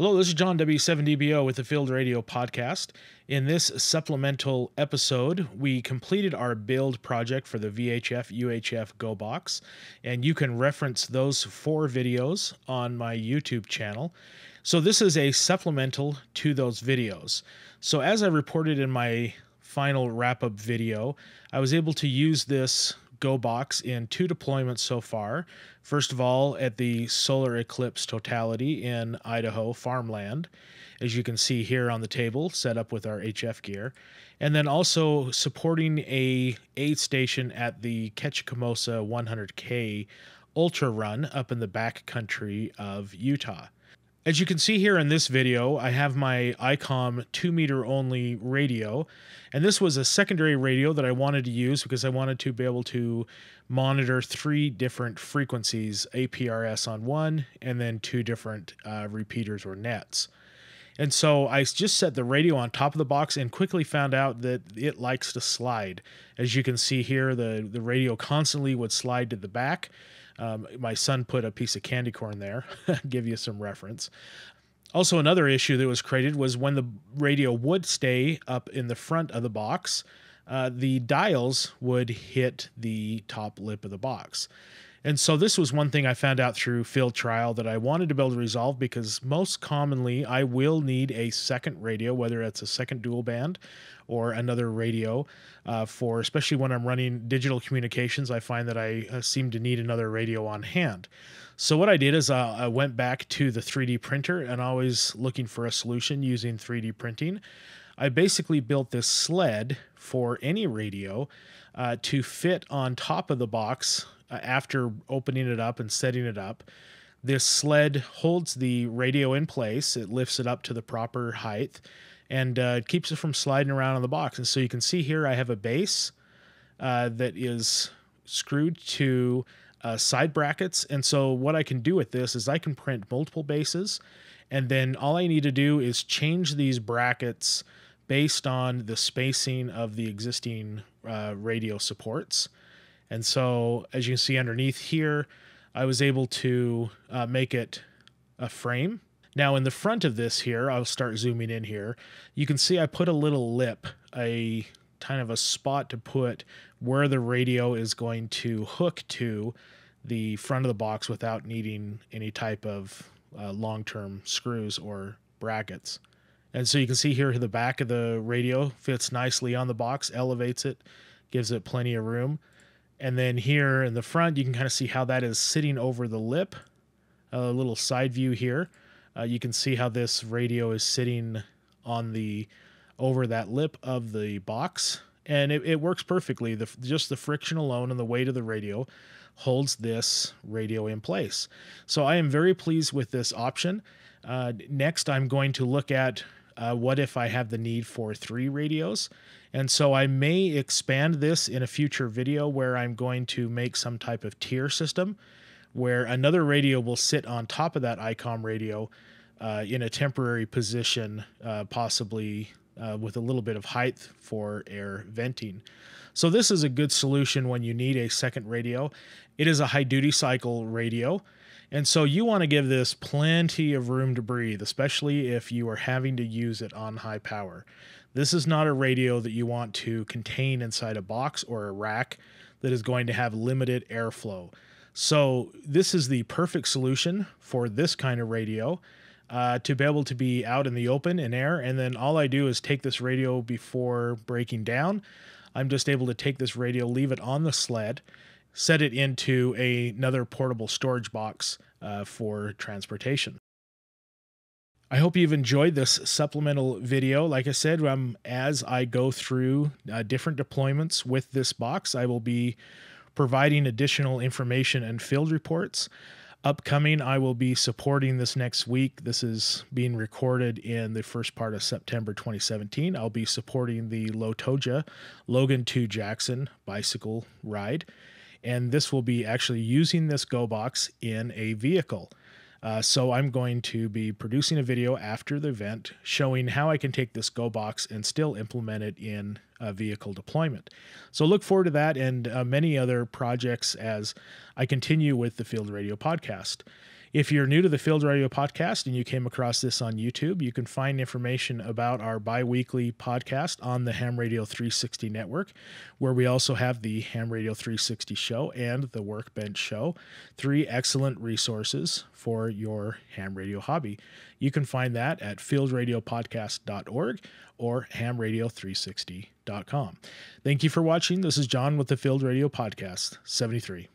Hello, this is John W7DBO with the Field Radio Podcast. In this supplemental episode, we completed our build project for the VHF UHF Go Box, and you can reference those four videos on my YouTube channel. So, this is a supplemental to those videos. So, as I reported in my final wrap up video, I was able to use this Go box in two deployments so far. First of all, at the solar eclipse totality in Idaho farmland, as you can see here on the table, set up with our HF gear, and then also supporting a aid station at the Ketchikamose 100K ultra run up in the back country of Utah. As you can see here in this video, I have my ICOM 2 meter only radio, and this was a secondary radio that I wanted to use because I wanted to be able to monitor three different frequencies, APRS on one, and then two different uh, repeaters or nets. And so I just set the radio on top of the box and quickly found out that it likes to slide. As you can see here, the, the radio constantly would slide to the back um, my son put a piece of candy corn there, give you some reference. Also, another issue that was created was when the radio would stay up in the front of the box, uh, the dials would hit the top lip of the box. And so this was one thing I found out through field trial that I wanted to able to resolve because most commonly I will need a second radio, whether it's a second dual band or another radio uh, for, especially when I'm running digital communications, I find that I uh, seem to need another radio on hand. So what I did is uh, I went back to the 3D printer and always looking for a solution using 3D printing. I basically built this sled for any radio uh, to fit on top of the box after opening it up and setting it up. This sled holds the radio in place, it lifts it up to the proper height, and uh, it keeps it from sliding around on the box. And so you can see here I have a base uh, that is screwed to uh, side brackets. And so what I can do with this is I can print multiple bases, and then all I need to do is change these brackets based on the spacing of the existing uh, radio supports. And so, as you can see underneath here, I was able to uh, make it a frame. Now, in the front of this here, I'll start zooming in here. You can see I put a little lip, a kind of a spot to put where the radio is going to hook to the front of the box without needing any type of uh, long term screws or brackets. And so you can see here the back of the radio fits nicely on the box, elevates it, gives it plenty of room. And then here in the front, you can kind of see how that is sitting over the lip. A little side view here. Uh, you can see how this radio is sitting on the over that lip of the box and it, it works perfectly the, just the friction alone and the weight of the radio holds this radio in place so i am very pleased with this option uh, next i'm going to look at uh, what if i have the need for three radios and so I may expand this in a future video where I'm going to make some type of tier system where another radio will sit on top of that ICOM radio uh, in a temporary position, uh, possibly uh, with a little bit of height for air venting. So this is a good solution when you need a second radio. It is a high duty cycle radio. And so you want to give this plenty of room to breathe, especially if you are having to use it on high power. This is not a radio that you want to contain inside a box or a rack that is going to have limited airflow. So, this is the perfect solution for this kind of radio uh, to be able to be out in the open in air. And then all I do is take this radio before breaking down. I'm just able to take this radio, leave it on the sled, set it into a, another portable storage box uh, for transportation. I hope you've enjoyed this supplemental video. Like I said, um, as I go through uh, different deployments with this box, I will be providing additional information and field reports. Upcoming, I will be supporting this next week. This is being recorded in the first part of September 2017. I'll be supporting the Lotoja Logan to Jackson bicycle ride. And this will be actually using this Go box in a vehicle. Uh, so I'm going to be producing a video after the event showing how I can take this Go box and still implement it in a vehicle deployment. So look forward to that and uh, many other projects as I continue with the Field Radio podcast. If you're new to the Field Radio podcast and you came across this on YouTube, you can find information about our bi weekly podcast on the Ham Radio 360 network, where we also have the Ham Radio 360 show and the Workbench show. Three excellent resources for your ham radio hobby. You can find that at fieldradiopodcast.org or hamradio360.com. Thank you for watching. This is John with the Field Radio Podcast 73.